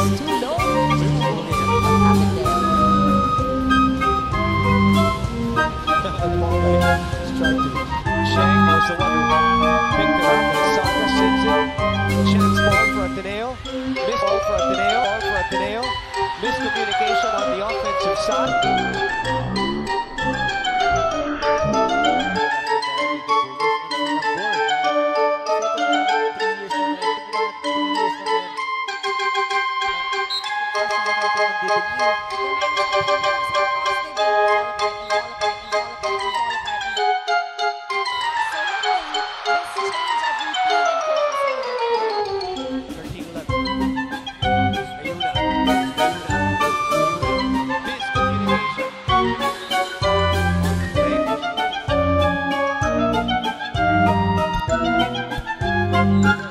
oh Música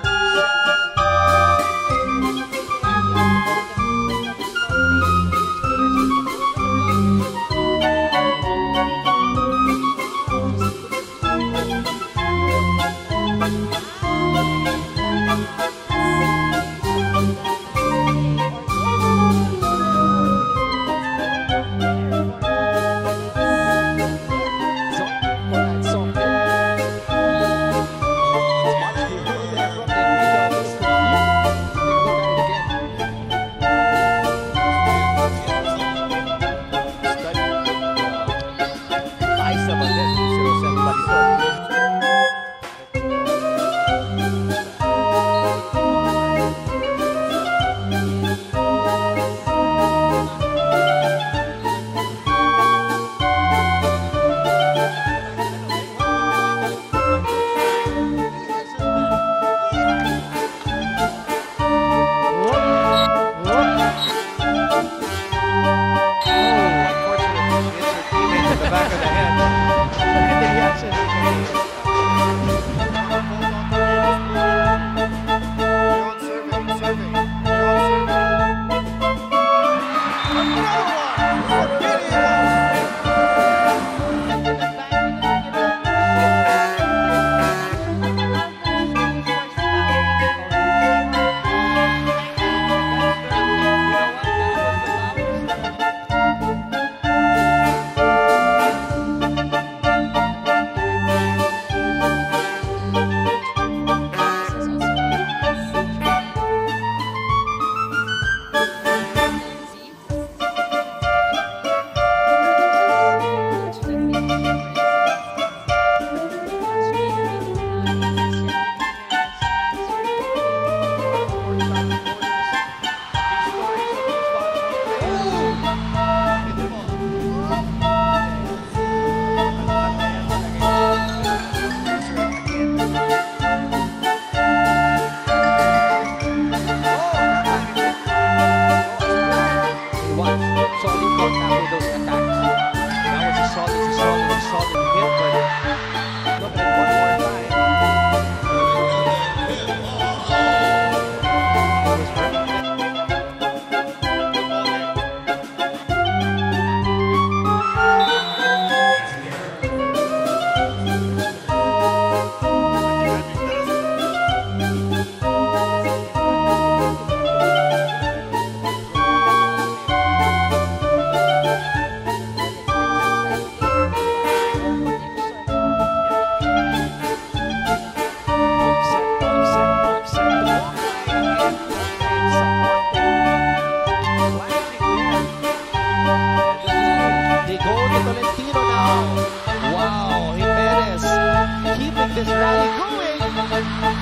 this rally going.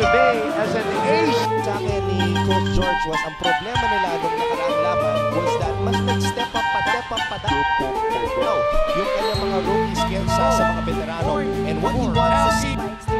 Bay as an ace. Sa akin ni Coach George was ang problema nila nung nakaraang laban was that mas nag-step up pa, step up pa down. No, yung kanyang mga rookie skills sa, sa mga veterano. And what he wants to see...